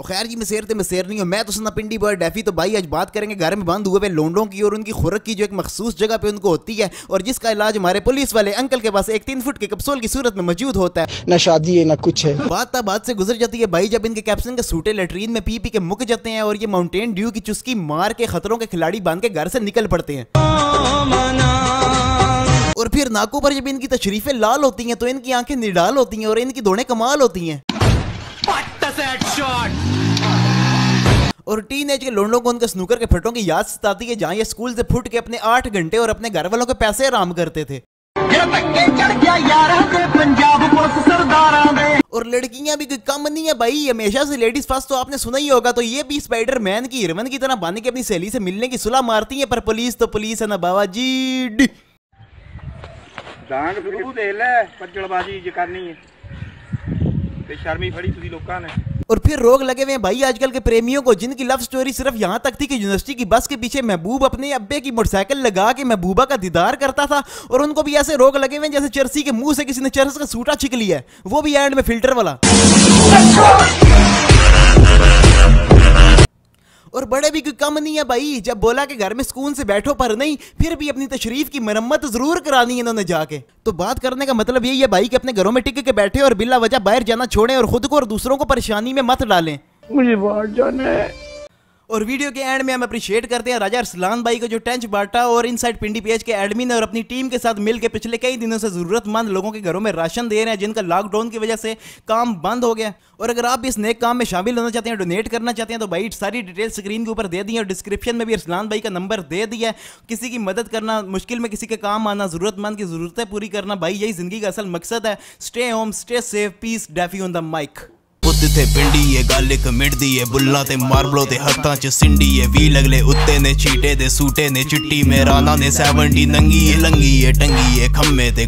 और खैर जी मसेरते मसेर नहीं हूँ मैं तो सुना पिंडी बॉय डेफी। तो भाई आज बात करेंगे घर में बंद हुए लोंडों की और उनकी खुरक की जो एक मखसूस जगह पे उनको होती है और जिसका इलाज हमारे पुलिस वाले अंकल के पास एक तीन फुट के कप्सोल की सूरत में मौजूद होता है। न शादी है न कुछ है। बात बात से गुजर जाती है भाई जब इनके कैप्सन के सूटे लेटरीन में पी पी के मुक जाते हैं और ये माउंटेन ड्यू की चुस्की मार के खतरों के खिलाड़ी बाँध के घर से निकल पड़ते हैं। और फिर नाकों पर जब इनकी तशरीफें लाल होती हैं तो इनकी आँखें निडाल होती हैं और इनकी दौड़े कमाल होती हैं। जस्ट हेडशॉट और टीन एज के लोंडों को उनके स्नूकर के फटों की याद सताती है जहाँ ये स्कूल से फुट के अपने आठ घंटे और अपने घर वालों के पैसे आराम करते थे। और लड़कियाँ भी कोई कम नहीं है भाई हमेशा से लेडीज़ फ़र्स्ट तो आपने सुना ही होगा तो ये भी स्पाइडर मैन की हिरमन की तरह बाँध के अपनी सहेली से मिलने की सुलह मारती है पर पुलिस तो पुलिस है ना बाबा जी। डांग फिर दे ले करनी है। ਤੇ ਸ਼ਰਮੀ ਫੜੀ ਤੁਸੀਂ ਲੋਕਾਂ ਨੇ और फिर रोग लगे हुए हैं भाई आजकल के प्रेमियों को जिनकी लव स्टोरी सिर्फ यहाँ तक थी कि यूनिवर्सिटी की बस के पीछे महबूब अपने अब्बे की मोटरसाइकिल लगा के महबूबा का दीदार करता था और उनको भी ऐसे रोग लगे हुए हैं जैसे चर्सी के मुंह से किसी ने चरस का सूटा छिक लिया है वो भी एंड में फिल्टर वाला बड़े भी कोई कम नहीं है भाई। जब बोला कि घर में सुकून से बैठो पर नहीं, फिर भी अपनी तशरीफ़ की मरम्मत ज़रूर करानी है इन्होंने जाके। तो बात करने का मतलब यही है भाई कि अपने घरों में टिक के बैठे और बिला वजह बाहर जाना छोड़े और खुद को और दूसरों को परेशानी में मत डालें। मुझे बाहर जाना है। और वीडियो के एंड में हम अप्रिशिएट करते हैं राजा अरसलान भाई को जो टेंच बांटा और इनसाइड पिंडी पेज के एडमिन और अपनी टीम के साथ मिलकर पिछले कई दिनों से जरूरतमंद लोगों के घरों में राशन दे रहे हैं, जिनका लॉकडाउन की वजह से काम बंद हो गया और अगर आप इस नेक काम में शामिल होना चाहते हैं डोनेट करना चाहते हैं तो भाई सारी डिटेल स्क्रीन के ऊपर दे दी है और डिस्क्रिप्शन में भी अरसलान भाई का नंबर दे दिया है। किसी की मदद करना, मुश्किल में किसी के काम आना, जरूरतमंद की जरूरतें पूरी करना, भाई यही ज़िंदगी का असल मकसद है। Stay home stay safe peace DeFi on the mic ਪੁੱਤ ਤੇ ਪਿੰਡੀ ਏ, ਗੱਲ ਇੱਕ ਮਿਟਦੀ ਏ। ਬੁੱਲਾਂ ਤੇ ਮਾਰਬਲੋ ਤੇ ਹੱਥਾਂ 'ਚ ਸਿੰਡੀ ਏ। ਵੀ ਲਗਲੇ ਉੱਤੇ ਨੇ, ਚੀਟੇ ਦੇ ਸੂਟੇ ਨੇ, ਚਿੱਟੀ ਮੇਰਾਨਾ ਨੇ 70 ਨੰਗੀ ਏ, ਲੰਗੀ ਏ, ਟੰਗੀ ਏ, ਖੰਮੇ ਤੇ